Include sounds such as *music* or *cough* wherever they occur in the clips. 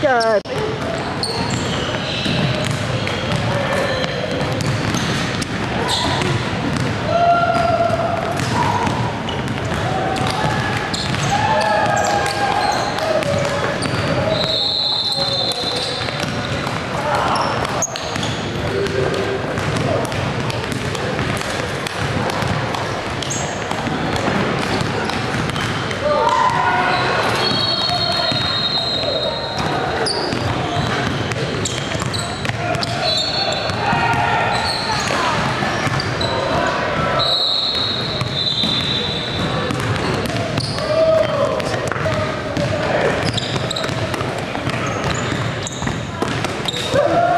good. Woo! *laughs*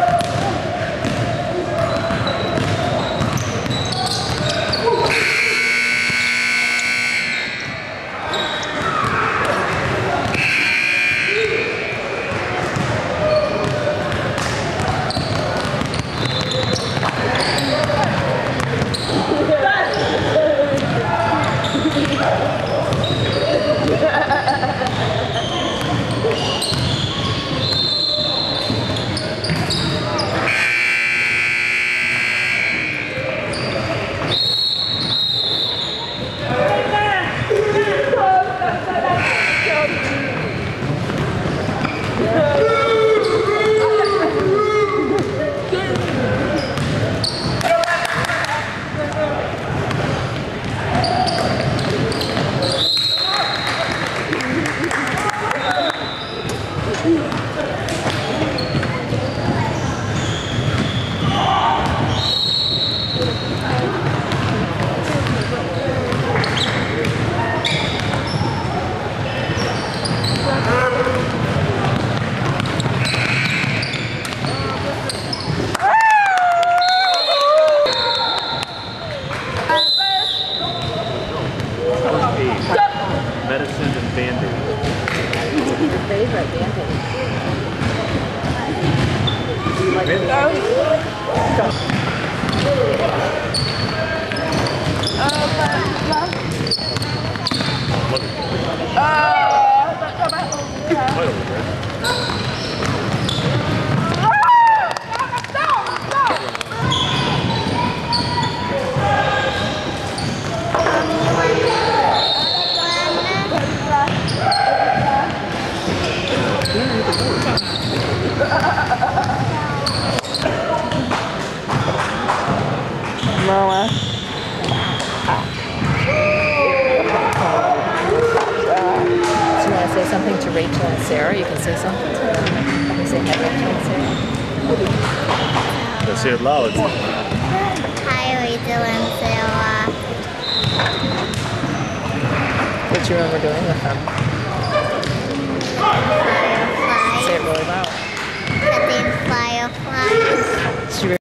He's and favorite, bandit. Oh, want to say something to Rachel and Sarah? You can say something to them. Can you say hi, Rachel and Sarah? Let's say it loud. Hi, Rachel and Sarah. What do you remember doing with them? Fireflies. Say it really loud. Cutting fireflies. Do you